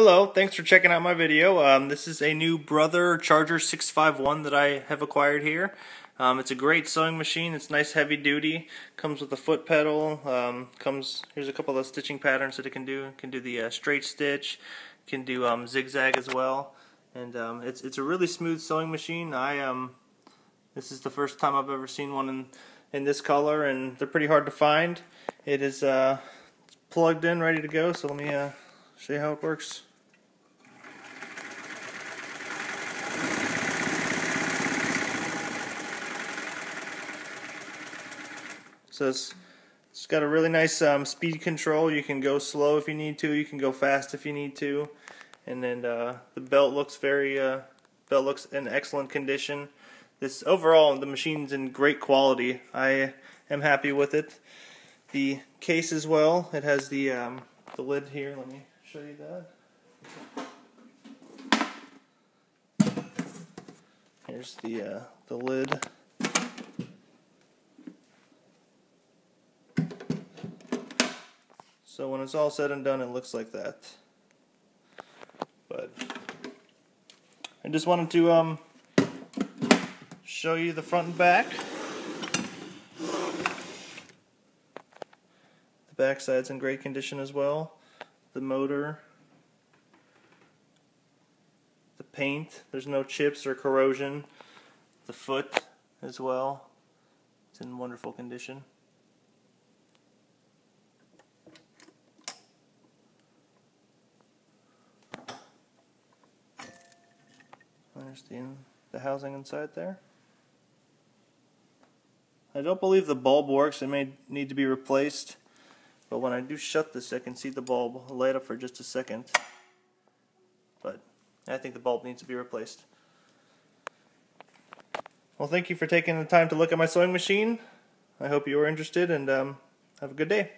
Hello, thanks for checking out my video. Um, this is a new Brother Charger 651 that I have acquired here. Um, it's a great sewing machine. It's nice heavy duty. Comes with a foot pedal. Um, comes here's a couple of stitching patterns that it can do. It can do the uh, straight stitch. Can do um, zigzag as well. And um, it's it's a really smooth sewing machine. I um this is the first time I've ever seen one in in this color, and they're pretty hard to find. It is uh, plugged in, ready to go. So let me. Uh, Show you how it works. So it's, it's got a really nice um, speed control. You can go slow if you need to. You can go fast if you need to. And then uh, the belt looks very uh, belt looks in excellent condition. This overall the machine's in great quality. I am happy with it. The case as well. It has the um, the lid here. Let me show you that. Here's the uh, the lid. So when it's all said and done, it looks like that. But I just wanted to um, show you the front and back. The back side's in great condition as well the motor, the paint, there's no chips or corrosion, the foot as well, it's in wonderful condition. There's the, the housing inside there. I don't believe the bulb works. It may need to be replaced. But when I do shut this, I can see the bulb light up for just a second. But I think the bulb needs to be replaced. Well, thank you for taking the time to look at my sewing machine. I hope you were interested, and um, have a good day.